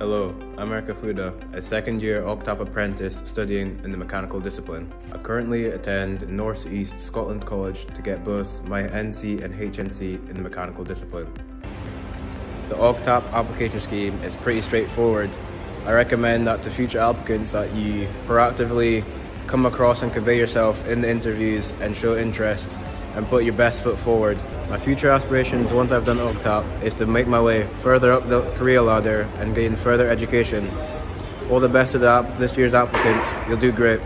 Hello, I'm Erik Afouda, a second year OGTAP apprentice studying in the mechanical discipline. I currently attend North East Scotland College to get both my NC and HNC in the mechanical discipline. The OGTAP application scheme is pretty straightforward. I recommend that to future applicants that you proactively come across and convey yourself in the interviews and show interest and put your best foot forward. My future aspirations once I've done OGTAP is to make my way further up the career ladder and gain further education. All the best to the, this year's applicants, you'll do great.